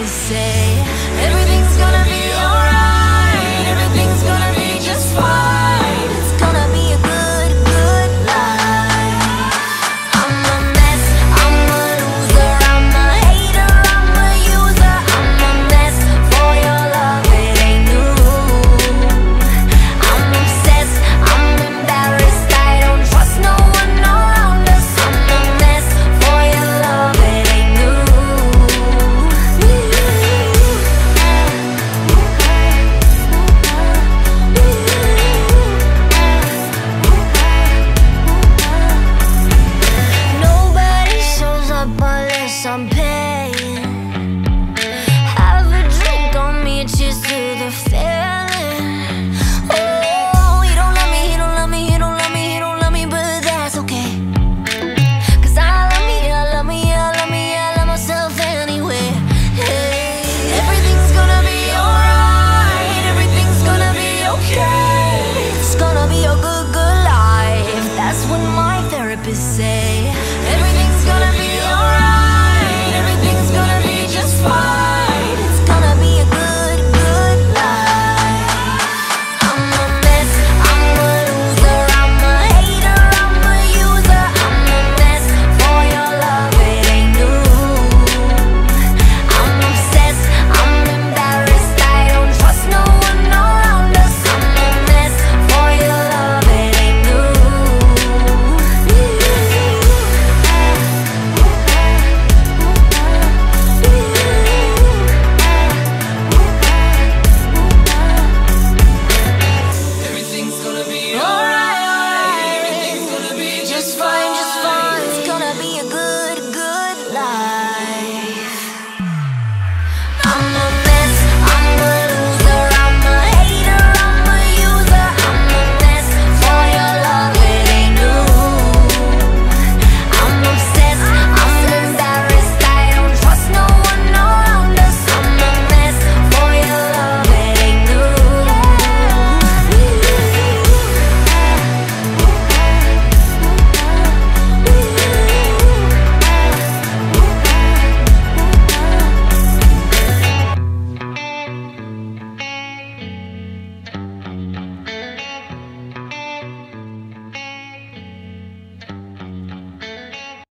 happy say price I'm paying Have a drink on me, cheers to the feeling. Oh, he don't love me, he don't love me, he don't love me, he don't love me But that's I love me, I love me, I love me, I love myself anyway. Hey. Everything's gonna be alright Everything's gonna be okay. It's gonna be a good, good life. That's what my therapist said.